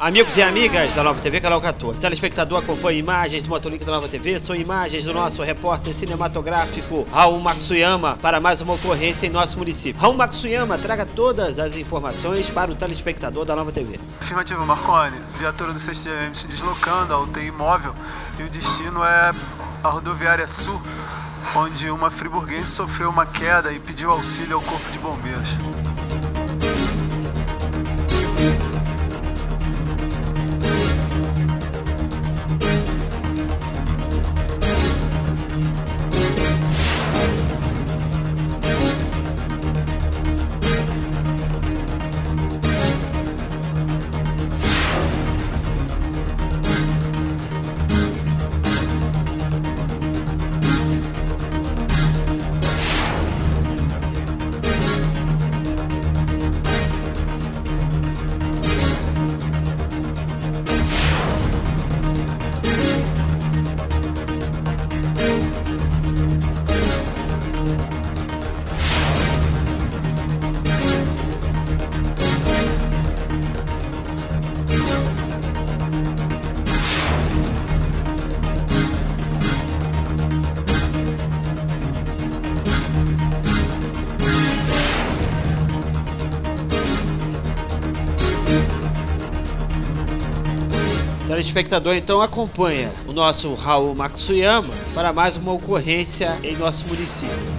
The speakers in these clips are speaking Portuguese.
Amigos e amigas da Nova TV, canal 14. Telespectador acompanha imagens do Motolink da Nova TV. São imagens do nosso repórter cinematográfico Raul Matsuyama para mais uma ocorrência em nosso município. Raul Matsuyama, traga todas as informações para o telespectador da Nova TV. Afirmativo, Marconi. Viatura do CSTM se deslocando ao UTI móvel e o destino é a rodoviária sul, onde uma friburguense sofreu uma queda e pediu auxílio ao corpo de bombeiros. Telespectador então acompanha o nosso Raul Matsuyama para mais uma ocorrência em nosso município.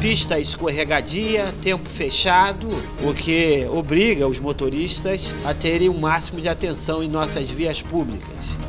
Pista escorregadia, tempo fechado, o que obriga os motoristas a terem o um máximo de atenção em nossas vias públicas.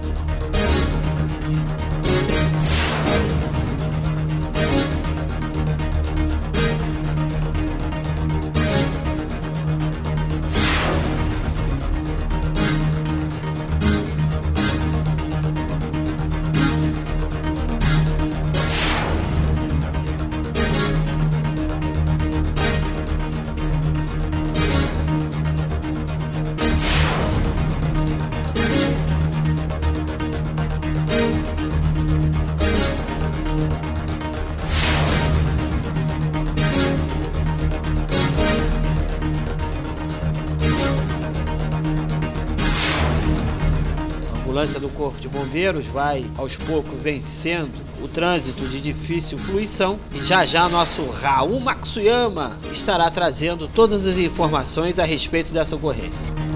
Ambulância do Corpo de Bombeiros vai aos poucos vencendo o trânsito de difícil fluição e já já nosso Raul Matsuyama estará trazendo todas as informações a respeito dessa ocorrência.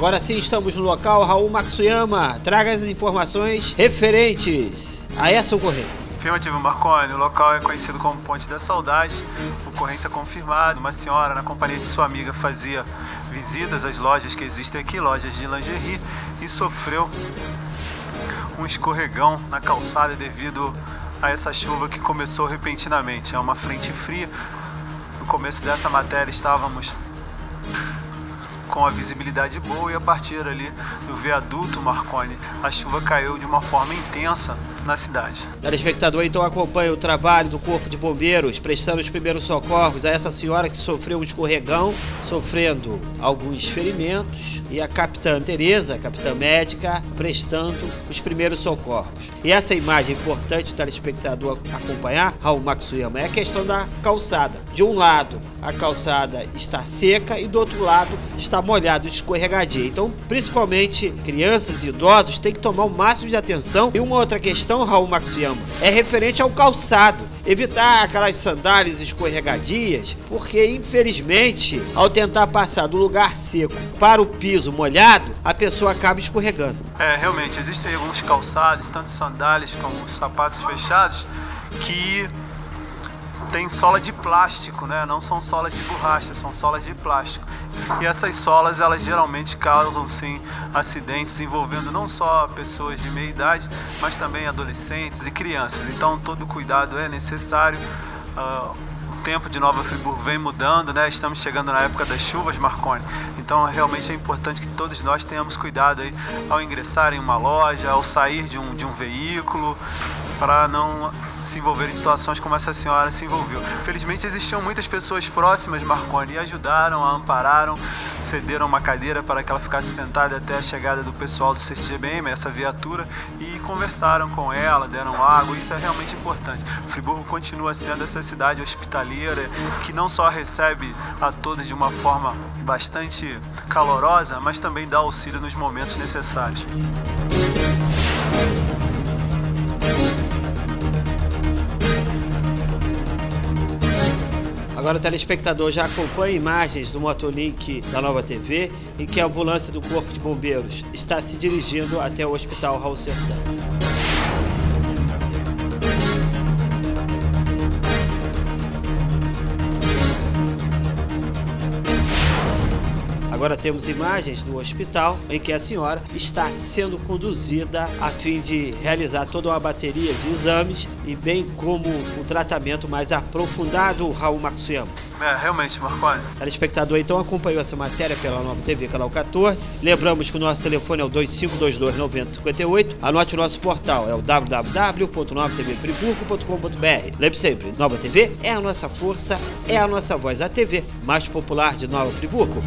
Agora sim estamos no local, Raul Matsuyama, traga as informações referentes a essa ocorrência. Afirmativo Marconi, o local é conhecido como Ponte da Saudade, ocorrência confirmada, uma senhora na companhia de sua amiga fazia visitas às lojas que existem aqui, lojas de lingerie, e sofreu um escorregão na calçada devido a essa chuva que começou repentinamente. É uma frente fria. No começo dessa matéria estávamos com a visibilidade boa e a partir ali do viaduto Marconi a chuva caiu de uma forma intensa na cidade. O telespectador então acompanha o trabalho do Corpo de Bombeiros, prestando os primeiros socorros a essa senhora que sofreu um escorregão, sofrendo alguns ferimentos, e a capitã Tereza, capitã médica, prestando os primeiros socorros. E essa imagem importante o telespectador acompanhar, Raul Maxuyama, é a questão da calçada. De um lado, a calçada está seca e do outro lado está molhado, escorregadia. Então, principalmente crianças e idosos têm que tomar o máximo de atenção. E uma outra questão, Raul Maxuyama, é referente ao calçado evitar aquelas sandálias escorregadias, porque infelizmente, ao tentar passar do lugar seco para o piso molhado, a pessoa acaba escorregando. É, realmente, existem alguns calçados, tanto sandálias como sapatos fechados, que tem sola de plástico, né? Não são solas de borracha, são solas de plástico. E essas solas, elas geralmente causam sim acidentes envolvendo não só pessoas de meia idade, mas também adolescentes e crianças. Então todo cuidado é necessário. Uh, tempo de Nova Friburgo vem mudando, né? Estamos chegando na época das chuvas, Marconi. Então realmente é importante que todos nós tenhamos cuidado aí ao ingressar em uma loja, ao sair de um, de um veículo, para não se envolver em situações como essa senhora se envolveu. Felizmente existiam muitas pessoas próximas, Marconi, e ajudaram, a ampararam, cederam uma cadeira para que ela ficasse sentada até a chegada do pessoal do CCGBM, essa viatura, e conversaram com ela, deram água, isso é realmente importante. Friburgo continua sendo essa cidade hospitaleira que não só recebe a todos de uma forma bastante calorosa, mas também dá auxílio nos momentos necessários. Agora o telespectador já acompanha imagens do Motolink da Nova TV em que a ambulância do Corpo de Bombeiros está se dirigindo até o Hospital Raul Sertão. Agora temos imagens do hospital em que a senhora está sendo conduzida a fim de realizar toda uma bateria de exames e bem como um tratamento mais aprofundado, Raul Maxuyama. É, realmente, Marconi. Telespectador então acompanhou essa matéria pela Nova TV, canal 14. Lembramos que o nosso telefone é o 2522-9058. Anote o nosso portal, é o www.novatvfriburgo.com.br. Lembre sempre, Nova TV é a nossa força, é a nossa voz, a TV mais popular de Nova Friburgo.